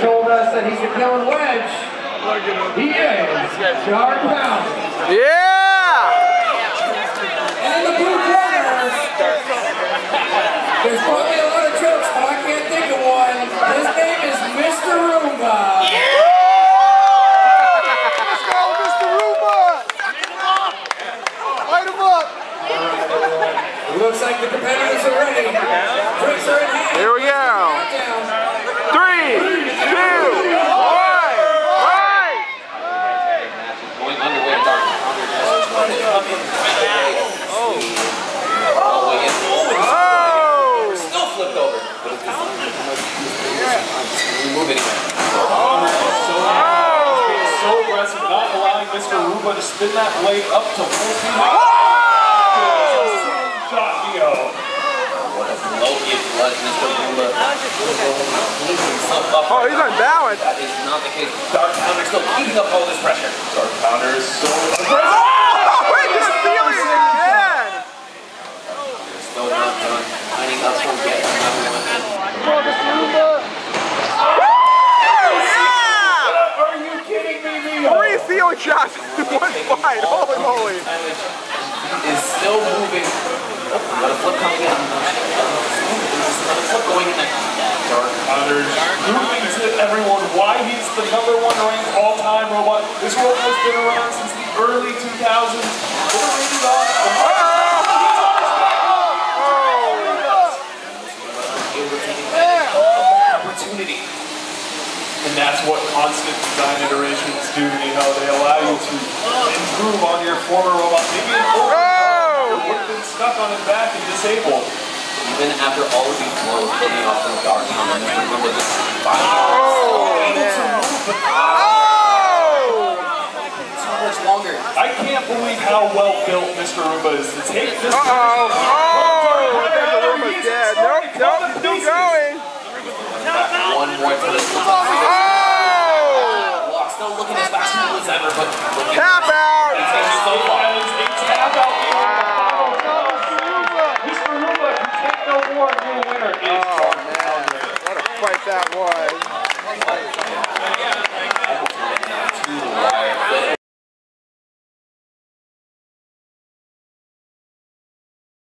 told us that he's a killing wedge. He is Dark Pound. Yeah! And in the blue corner, there's probably a lot of jokes, but I can't think of one. His name is Mr. Roomba. Let's go, Mr. Roomba! Light him up! It looks like the competitors are ready. Drinks are in hand. Here we go. Countdown. Three, two, one, right! Going underway, Dark Pounder just trying to come in all the way in. Oh! Still flipped over. But it's just move anywhere. so aggressive, not allowing Mr. Roomba to spin that blade up to full speed. Shot Neo. What a blow it was, Mr. Roomba. Oh, he's unbalanced. That is not the case. Dark Pounder still keeping up all this pressure. Dark Pounder is so aggressive. Oh, into the ceiling again! Still not done. Lining up for yet another one. Come on, Mr. Roomba! Yeah! Are you kidding me, Neo? Three ceiling shots in one fight. Holy moly. Is still moving. Got a flip coming in. Another flip going in there. Dark Pounder proving to everyone why he's the number one ranked all-time robot. This robot has been around since the early 2000s. Overrated on opportunity. And that's what constant design iterations do, you know, they allow you to improve on your former robot. Maybe an older Oh! would have been stuck on his back and disabled. Even after all of these blows coming off from Dark Pounder, remember this five Oh, able to man. move, but Oh! so much longer. I can't believe how well built Mr. Roomba is to take this. Uh-oh. Oh! oh I think the Roomba's dead. Nope, nope, still going. One more to this. Tap out! It's going out. Oh, man. What a fight that was.